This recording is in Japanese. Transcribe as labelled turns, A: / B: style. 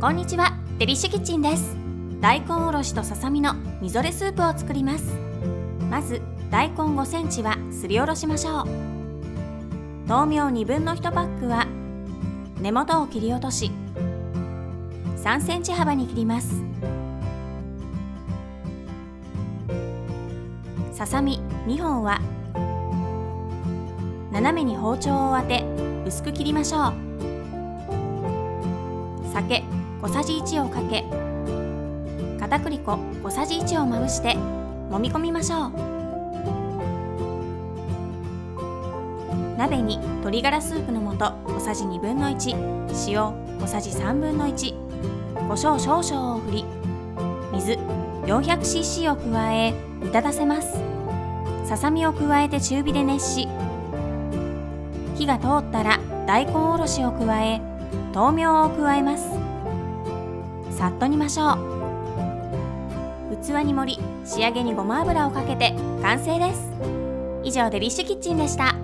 A: こんにちはデリッシュキッチンです。大根おろしとささみのみぞれスープを作ります。まず大根5センチはすりおろしましょう。豆苗2分の1パックは根元を切り落とし3センチ幅に切ります。ささみ2本は斜めに包丁を当て薄く切りましょう。酒小さじ1をかけ片栗粉小さじ1をまぶして揉み込みましょう。鍋に鶏ガラスープの素小さじ1分の1塩小さじ3分の1胡椒少々を振り水 400cc を加え煮立たせます。ささみを加えて中火で熱し火が通ったら大根おろしを加え豆苗を加えます。さっと煮ましょう。器に盛り仕上げにごま油をかけて完成です。以上デリッシュキッチンでした。